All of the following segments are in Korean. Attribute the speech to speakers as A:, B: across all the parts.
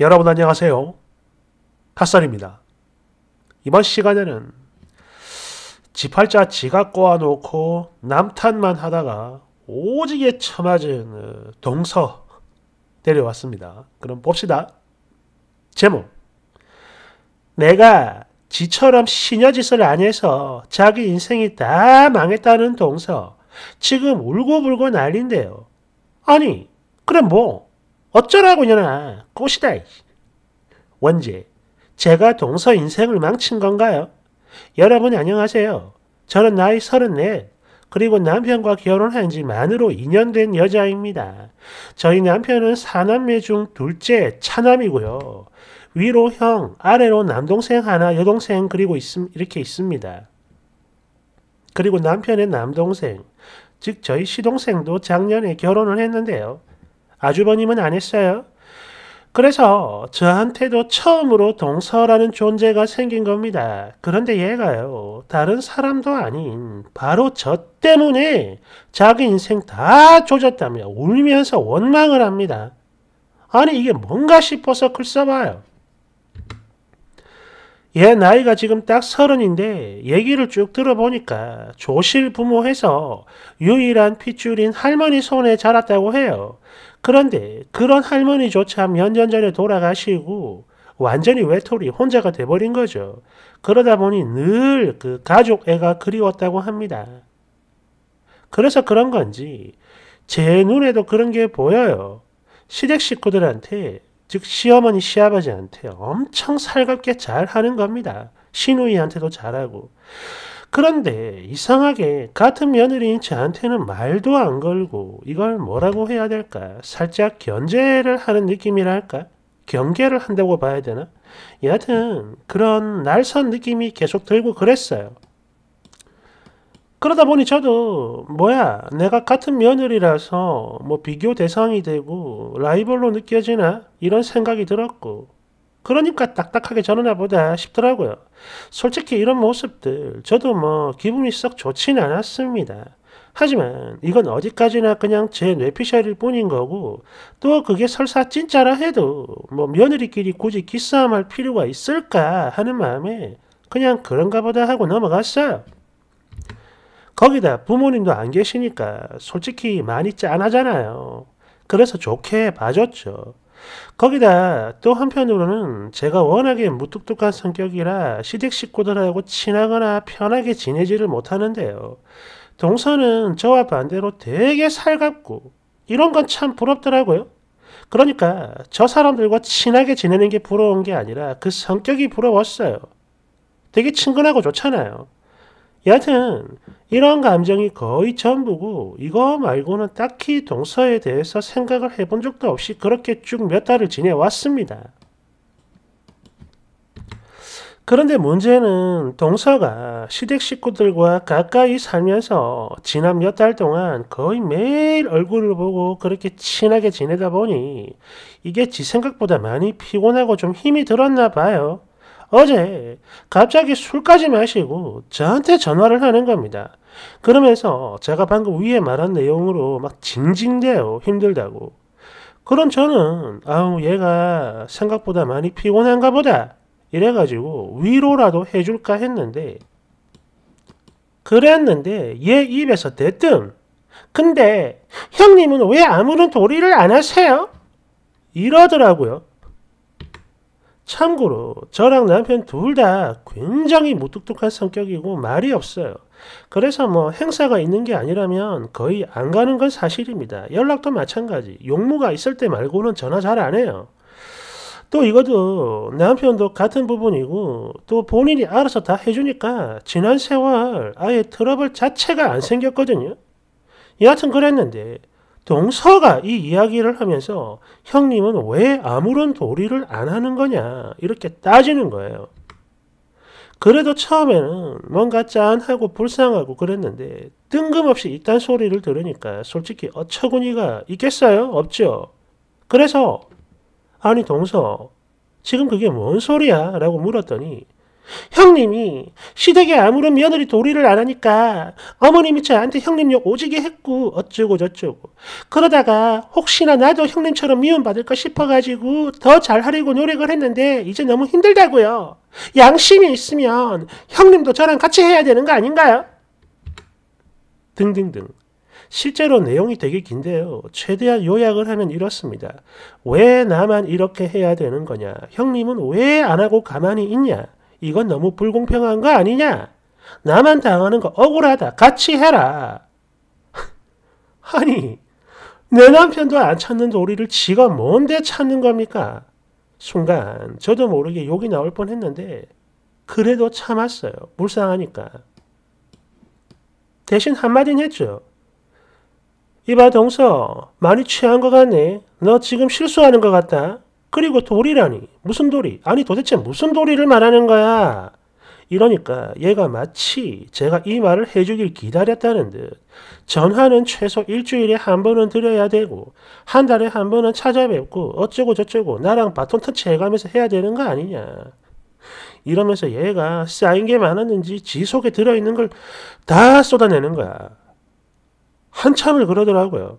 A: 여러분 안녕하세요. 핫살입니다. 이번 시간에는 지팔자 지가 꼬아놓고 남탓만 하다가 오지게 처맞은 어, 동서 데려왔습니다. 그럼 봅시다. 제목 내가 지처럼 시녀짓을 안 해서 자기 인생이 다 망했다는 동서 지금 울고불고 난린데요. 아니 그럼 뭐 어쩌라고 냐나 꽃이다. 원제 제가 동서 인생을 망친 건가요? 여러분 안녕하세요. 저는 나이 34 그리고 남편과 결혼한 지 만으로 2년 된 여자입니다. 저희 남편은 사남매 중 둘째 차남이고요. 위로 형, 아래로 남동생 하나, 여동생 그리고 있, 이렇게 있습니다. 그리고 남편의 남동생, 즉 저희 시동생도 작년에 결혼을 했는데요. 아주버님은 안 했어요. 그래서 저한테도 처음으로 동서라는 존재가 생긴 겁니다. 그런데 얘가요, 다른 사람도 아닌 바로 저 때문에 자기 인생 다 조졌다며 울면서 원망을 합니다. 아니 이게 뭔가 싶어서 글 써봐요. 얘 나이가 지금 딱 서른인데 얘기를 쭉 들어보니까 조실 부모해서 유일한 핏줄인 할머니 손에 자랐다고 해요. 그런데 그런 할머니조차 몇 년 전에 돌아가시고 완전히 외톨이 혼자가 돼버린 거죠. 그러다 보니 늘 그 가족 애가 그리웠다고 합니다. 그래서 그런 건지 제 눈에도 그런 게 보여요. 시댁 식구들한테 즉 시어머니 시아버지한테 엄청 살갑게 잘 하는 겁니다. 시누이한테도 잘하고. 그런데 이상하게 같은 며느리인 저한테는 말도 안 걸고 이걸 뭐라고 해야 될까? 살짝 견제를 하는 느낌이랄까? 경계를 한다고 봐야 되나? 여하튼 그런 날선 느낌이 계속 들고 그랬어요. 그러다 보니 저도 뭐야 내가 같은 며느리라서 뭐 비교 대상이 되고 라이벌로 느껴지나 이런 생각이 들었고 그러니까 딱딱하게 전하나 보다 싶더라고요. 솔직히 이런 모습들 저도 뭐 기분이 썩 좋지는 않았습니다. 하지만 이건 어디까지나 그냥 제 뇌피셜일 뿐인 거고 또 그게 설사 진짜라 해도 뭐 며느리끼리 굳이 기싸움할 필요가 있을까 하는 마음에 그냥 그런가 보다 하고 넘어갔어요. 거기다 부모님도 안 계시니까 솔직히 많이 짠하잖아요. 그래서 좋게 봐줬죠. 거기다 또 한편으로는 제가 워낙에 무뚝뚝한 성격이라 시댁 식구들하고 친하거나 편하게 지내지를 못하는데요. 동서는 저와 반대로 되게 살갑고 이런 건 참 부럽더라고요. 그러니까 저 사람들과 친하게 지내는 게 부러운 게 아니라 그 성격이 부러웠어요. 되게 친근하고 좋잖아요. 여하튼 이런 감정이 거의 전부고 이거 말고는 딱히 동서에 대해서 생각을 해본 적도 없이 그렇게 쭉 몇 달을 지내왔습니다. 그런데 문제는 동서가 시댁 식구들과 가까이 살면서 지난 몇 달 동안 거의 매일 얼굴을 보고 그렇게 친하게 지내다 보니 이게 지 생각보다 많이 피곤하고 좀 힘이 들었나 봐요. 어제 갑자기 술까지 마시고 저한테 전화를 하는 겁니다. 그러면서 제가 방금 위에 말한 내용으로 막 징징대요. 힘들다고. 그럼 저는 아우 얘가 생각보다 많이 피곤한가 보다. 이래가지고 위로라도 해줄까 했는데 그랬는데 얘 입에서 대뜸 근데 형님은 왜 아무런 도리를 안 하세요? 이러더라고요. 참고로 저랑 남편 둘 다 굉장히 무뚝뚝한 성격이고 말이 없어요. 그래서 뭐 행사가 있는 게 아니라면 거의 안 가는 건 사실입니다. 연락도 마찬가지. 용무가 있을 때 말고는 전화 잘 안 해요. 또 이것도 남편도 같은 부분이고 또 본인이 알아서 다 해주니까 지난 세월 아예 트러블 자체가 안 생겼거든요. 여하튼 그랬는데 동서가 이 이야기를 하면서 형님은 왜 아무런 도리를 안 하는 거냐 이렇게 따지는 거예요. 그래도 처음에는 뭔가 짠하고 불쌍하고 그랬는데 뜬금없이 이딴 소리를 들으니까 솔직히 어처구니가 있겠어요? 없죠. 그래서 아니 동서 지금 그게 뭔 소리야? 라고 물었더니 형님이 시댁에 아무런 며느리 도리를 안 하니까 어머님이 저한테 형님 욕 오지게 했고 어쩌고 저쩌고 그러다가 혹시나 나도 형님처럼 미움받을까 싶어가지고 더 잘하려고 노력을 했는데 이제 너무 힘들다고요. 양심이 있으면 형님도 저랑 같이 해야 되는 거 아닌가요? 등등등. 실제로 내용이 되게 긴데요. 최대한 요약을 하면 이렇습니다. 왜 나만 이렇게 해야 되는 거냐? 형님은 왜 안 하고 가만히 있냐? 이건 너무 불공평한 거 아니냐? 나만 당하는 거 억울하다. 같이 해라. 아니, 내 남편도 안 찾는 도리를 지가 뭔데 찾는 겁니까? 순간 저도 모르게 욕이 나올 뻔했는데 그래도 참았어요. 불쌍하니까. 대신 한마디는 했죠. 이봐 동서 많이 취한 것 같네. 너 지금 실수하는 것 같다. 그리고 도리라니 무슨 도리? 아니 도대체 무슨 도리를 말하는 거야? 이러니까 얘가 마치 제가 이 말을 해주길 기다렸다는 듯 전화는 최소 일주일에 한 번은 드려야 되고 한 달에 한 번은 찾아뵙고 어쩌고 저쩌고 나랑 바톤 터치 해가면서 해야 되는 거 아니냐. 이러면서 얘가 쌓인 게 많았는지 지 속에 들어있는 걸 다 쏟아내는 거야. 한참을 그러더라고요.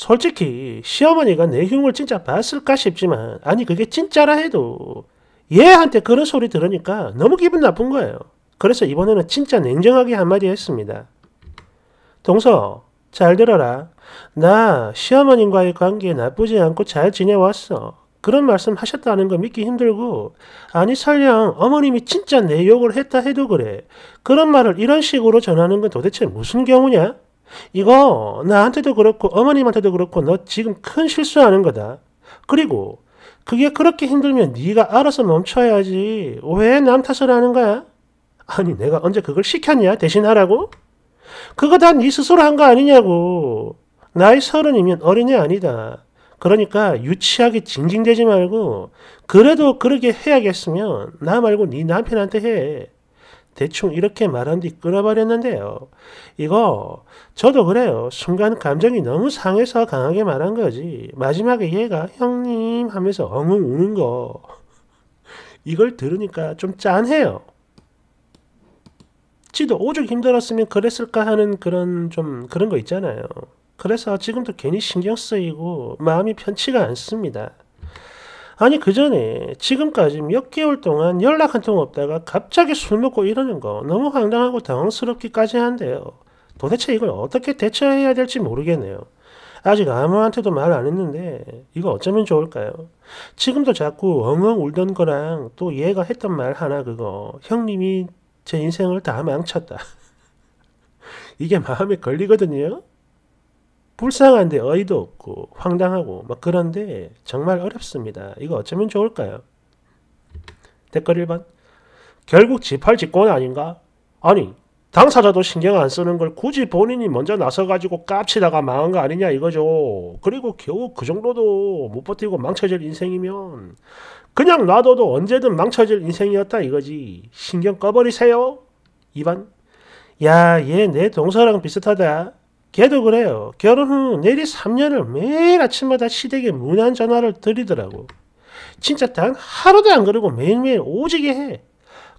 A: 솔직히 시어머니가 내 흉을 진짜 봤을까 싶지만 아니 그게 진짜라 해도 얘한테 그런 소리 들으니까 너무 기분 나쁜 거예요. 그래서 이번에는 진짜 냉정하게 한마디 했습니다. 동서 잘 들어라. 나 시어머님과의 관계 나쁘지 않고 잘 지내왔어. 그런 말씀 하셨다는 거 믿기 힘들고 아니 설령 어머님이 진짜 내 욕을 했다 해도 그래. 그런 말을 이런 식으로 전하는 건 도대체 무슨 경우냐? 이거 나한테도 그렇고 어머님한테도 그렇고 너 지금 큰 실수하는 거다. 그리고 그게 그렇게 힘들면 네가 알아서 멈춰야지. 왜 남 탓을 하는 거야? 아니 내가 언제 그걸 시켰냐? 대신 하라고? 그거 다 네 스스로 한 거 아니냐고. 나이 서른이면 어린애 아니다. 그러니까 유치하게 징징대지 말고 그래도 그렇게 해야겠으면 나 말고 네 남편한테 해. 대충 이렇게 말한 뒤 끊어버렸는데요. 이거 저도 그래요. 순간 감정이 너무 상해서 강하게 말한 거지. 마지막에 얘가 형님 하면서 엉엉 우는 거 이걸 들으니까 좀 짠해요. 지도 오죽 힘들었으면 그랬을까 하는 그런 좀 그런 거 있잖아요. 그래서 지금도 괜히 신경 쓰이고 마음이 편치가 않습니다. 아니 그 전에 지금까지 몇 개월 동안 연락 한 통 없다가 갑자기 술 먹고 이러는 거 너무 황당하고 당황스럽기까지 한데요. 도대체 이걸 어떻게 대처해야 될지 모르겠네요. 아직 아무한테도 말 안 했는데 이거 어쩌면 좋을까요? 지금도 자꾸 엉엉 울던 거랑 또 얘가 했던 말 하나 그거 형님이 제 인생을 다 망쳤다. 이게 마음에 걸리거든요. 불쌍한데 어이도 없고 황당하고 막 그런데 정말 어렵습니다. 이거 어쩌면 좋을까요? 댓글 1번 결국 지팔 직권 아닌가? 아니 당사자도 신경 안 쓰는 걸 굳이 본인이 먼저 나서가지고 깝치다가 망한 거 아니냐 이거죠. 그리고 겨우 그 정도도 못 버티고 망쳐질 인생이면 그냥 놔둬도 언제든 망쳐질 인생이었다 이거지. 신경 꺼버리세요. 2번 야 얘 내 동서랑 비슷하다. 걔도 그래요. 결혼 후 내리 3년을 매일 아침마다 시댁에 무난 전화를 드리더라고. 진짜 단 하루도 안 그러고 매일매일 오지게 해.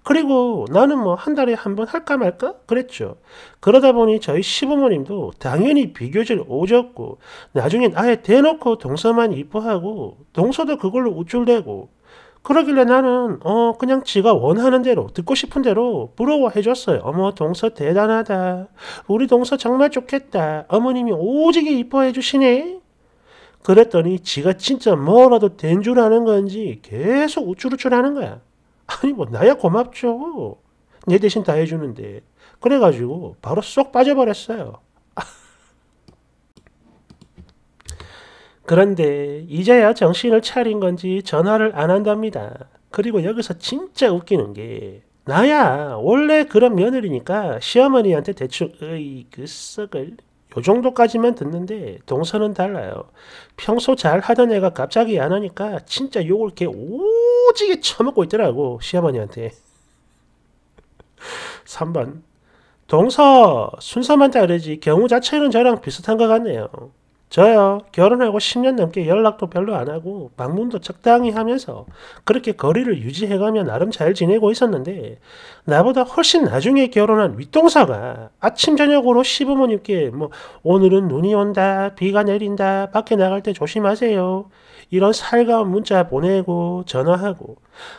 A: 그리고 나는 뭐 한 달에 한 번 할까 말까 그랬죠. 그러다 보니 저희 시부모님도 당연히 비교질 오졌고 나중엔 아예 대놓고 동서만 이뻐하고 동서도 그걸로 우쭐대고 그러길래 나는 어 그냥 지가 원하는 대로 듣고 싶은 대로 부러워해 줬어요. 어머 동서 대단하다. 우리 동서 정말 좋겠다. 어머님이 오지게 이뻐해 주시네. 그랬더니 지가 진짜 뭐라도 된 줄 아는 건지 계속 우쭐우쭐 하는 거야. 아니 뭐 나야 고맙죠. 내 대신 다 해주는데. 그래가지고 바로 쏙 빠져버렸어요. 그런데 이제야 정신을 차린 건지 전화를 안 한답니다. 그리고 여기서 진짜 웃기는 게 나야 원래 그런 며느리니까 시어머니한테 대충 어이 그 썩을 요 정도까지만 듣는데 동서는 달라요. 평소 잘 하던 애가 갑자기 안 하니까 진짜 욕을 개 오지게 처먹고 있더라고 시어머니한테. 3번 동서 순서만 다르지 경우 자체는 저랑 비슷한 것 같네요. 저요, 결혼하고 10년 넘게 연락도 별로 안 하고 방문도 적당히 하면서 그렇게 거리를 유지해가며 나름 잘 지내고 있었는데 나보다 훨씬 나중에 결혼한 윗동사가 아침 저녁으로 시부모님께 뭐 오늘은 눈이 온다, 비가 내린다, 밖에 나갈 때 조심하세요. 이런 살가운 문자 보내고 전화하고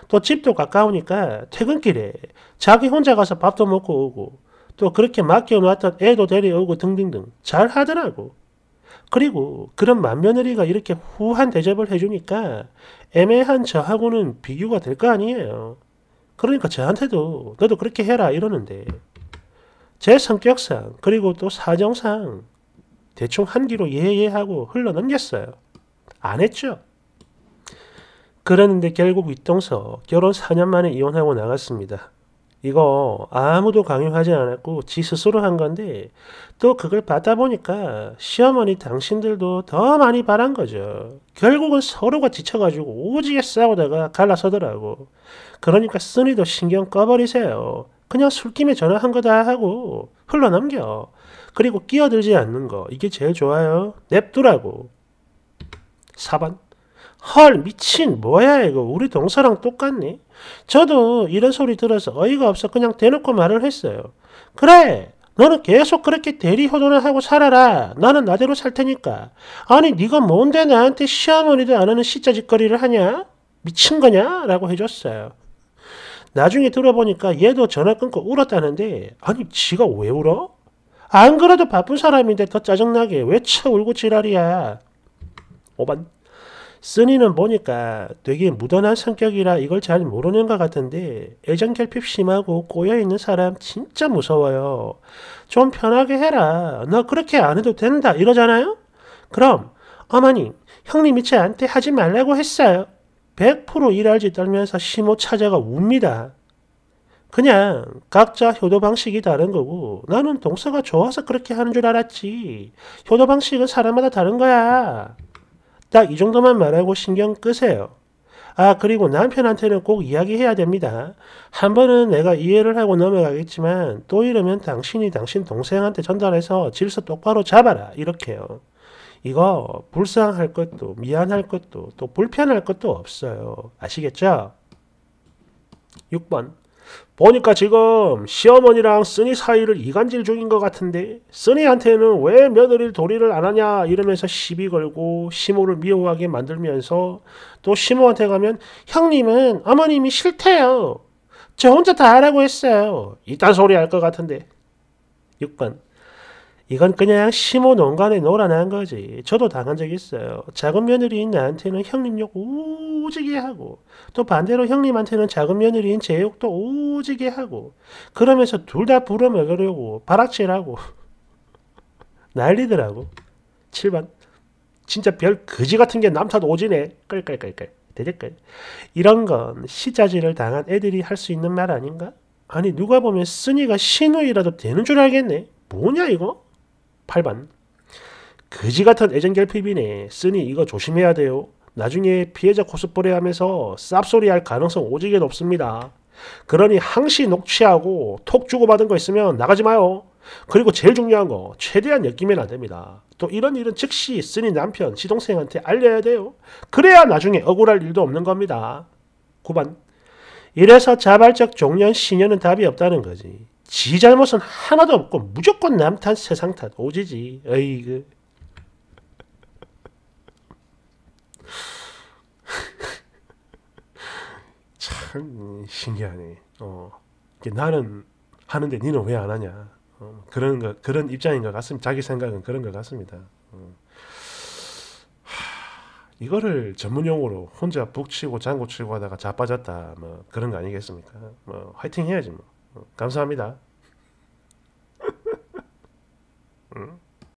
A: 또 집도 가까우니까 퇴근길에 자기 혼자 가서 밥도 먹고 오고 또 그렇게 맡겨놓았던 애도 데려오고 등등등 잘 하더라고. 그리고 그런 맏며느리가 이렇게 후한 대접을 해주니까 애매한 저하고는 비교가 될 거 아니에요. 그러니까 저한테도 너도 그렇게 해라 이러는데 제 성격상 그리고 또 사정상 대충 한 귀로 예예하고 흘러넘겼어요. 안 했죠. 그랬는데 결국 윗동서 결혼 4년 만에 이혼하고 나갔습니다. 이거 아무도 강요하지 않았고 지 스스로 한 건데 또 그걸 받다 보니까 시어머니 당신들도 더 많이 바란 거죠. 결국은 서로가 지쳐가지고 오지게 싸우다가 갈라서더라고. 그러니까 쓰니도 신경 꺼버리세요. 그냥 술김에 전화한 거다 하고 흘러넘겨. 그리고 끼어들지 않는 거 이게 제일 좋아요. 냅두라고. 4번 헐 미친 뭐야 이거 우리 동서랑 똑같네. 저도 이런 소리 들어서 어이가 없어 그냥 대놓고 말을 했어요. 그래 너는 계속 그렇게 대리 효도를 하고 살아라. 나는 나대로 살 테니까. 아니 네가 뭔데 나한테 시어머니도 안 하는 시자 짓거리를 하냐? 미친 거냐? 라고 해줬어요. 나중에 들어보니까 얘도 전화 끊고 울었다는데 아니 지가 왜 울어? 안 그래도 바쁜 사람인데 더 짜증나게 왜쳐 울고 지랄이야. 5번 쓰니는 보니까 되게 무던한 성격이라 이걸 잘 모르는 것 같은데 애정 결핍 심하고 꼬여있는 사람 진짜 무서워요. 좀 편하게 해라. 너 그렇게 안 해도 된다. 이러잖아요? 그럼 어머니 형님이 저한테 하지 말라고 했어요. 100% 일할지 떨면서 시모 찾아가 웁니다. 그냥 각자 효도 방식이 다른 거고 나는 동서가 좋아서 그렇게 하는 줄 알았지. 효도 방식은 사람마다 다른 거야. 딱 이 정도만 말하고 신경 끄세요. 아, 그리고 남편한테는 꼭 이야기해야 됩니다. 한 번은 내가 이해를 하고 넘어가겠지만 또 이러면 당신이 당신 동생한테 전달해서 질서 똑바로 잡아라. 이렇게요. 이거 불쌍할 것도 미안할 것도 또 불편할 것도 없어요. 아시겠죠? 6번 보니까 지금 시어머니랑 쓰니 사이를 이간질 중인 것 같은데 쓰니한테는 왜 며느리를 도리를 안 하냐 이러면서 시비 걸고 시모를 미워하게 만들면서 또 시모한테 가면 형님은 어머님이 싫대요. 저 혼자 다 하라고 했어요. 이딴 소리 할 것 같은데. 6번 이건 그냥 시모 농간에 놀아난 거지. 저도 당한 적 있어요. 작은 며느리인 나한테는 형님 욕 오지게 하고 또 반대로 형님한테는 작은 며느리인 제 욕도 오지게 하고 그러면서 둘 다 부려먹으려고 바락질하고 난리더라고. 7번 진짜 별 거지 같은 게 남탓 오지네. 끌끌끌끌. 대댓글. 이런 건 시자질을 당한 애들이 할 수 있는 말 아닌가? 아니 누가 보면 쓰니가 신우이라도 되는 줄 알겠네. 뭐냐 이거? 8번 거지 같은 애정 결핍이네. 쓰니 이거 조심해야 돼요. 나중에 피해자 코스프레 하면서 쌉소리 할 가능성 오지게 높습니다. 그러니 항시 녹취하고 톡 주고받은 거 있으면 나가지 마요. 그리고 제일 중요한 거 최대한 엮이면 안 됩니다. 또 이런 일은 즉시 쓰니 남편, 시동생한테 알려야 돼요. 그래야 나중에 억울할 일도 없는 겁니다. 9번 이래서 자발적 종년 신년은 답이 없다는 거지. 지 잘못은 하나도 없고 무조건 남 탓, 세상 탓, 오지지. 어이그. 참 신기하네. 어, 나는 하는데 니는 왜 안 하냐? 어, 그런 거 그런 입장인 것 같습니다. 자기 생각은 그런 것 같습니다. 어. 하, 이거를 전문 용어로 혼자 북치고 장구치고 하다가 자빠졌다 뭐 그런 거 아니겠습니까? 뭐 화이팅 해야지 뭐. 감사합니다. 응?